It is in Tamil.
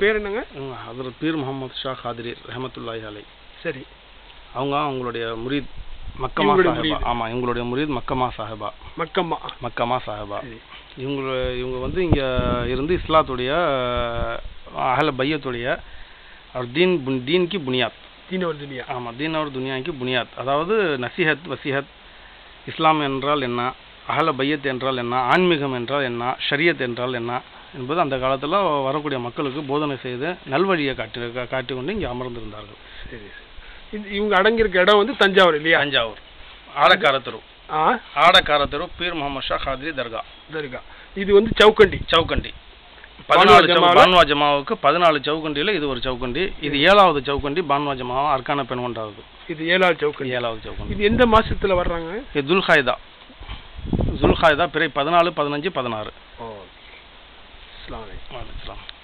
பேர் என்னங்க? அதில் பீர் முகமது ஷா காதிரி ரஹமத்துல்லாஹி அலை. சரி. அவங்க அவங்களுடைய முரீத் மக்கமா சாஹிபா. ஆமாம் இவங்களுடைய முரீத் மக்கமா சாஹிபா. மக்கம்மா மக்கமா சாஹிபா. இவங்க இவங்க வந்து இங்கே இருந்து இஸ்லாத்துடைய அகல பையத்துடைய தீன் தீன்க்கு புனியாத். தீன் அவர் துனியா. ஆமாம் தீனவர் துனியாக்கு புனியாத். அதாவது நசிஹத் வசிஹத் இஸ்லாம் என்றால் என்ன? அகல பையத் என்றால் என்ன? ஆன்மீகம் என்றால் என்ன? ஷரியத் என்றால் என்ன? என்பது அந்த காலத்தில் வரக்கூடிய மக்களுக்கு போதனை செய்து நல்வழியை காட்டி காட்டி கொண்டு இங்கே அமர்ந்திருந்தார்கள். சரி இவங்க அடங்கியிருக்க இடம் வந்து தஞ்சாவூர் இல்லையா? தஞ்சாவூர். ஆடக்கார தெரு ஆ? ஆடக்கார தெரு பீர் முகமது ஷா காதிரி தர்கா. தர்கா. இது வந்து சவுக்கண்டி. சவுக்கண்டி. பதினாலு? பான்வா ஜமாவுக்கு பதினாலு சவுக்கண்டியில் இது ஒரு சவுக்கண்டி. இது ஏழாவது சவுக்கண்டி பான்வா ஜமாவும் அர்க்கான பெண் கொண்டாவது இது ஏழாவது சவுக்கண்டி. ஏழாவது சவுக்கண்டி. இது எந்த மாசத்துல வர்றாங்க? இது துல்ஹாய்தா துல்ஹாய்தா பிறை பதினாலு பதினஞ்சு பதினாறு. ஓ السلام عليكم. وعليكم السلام.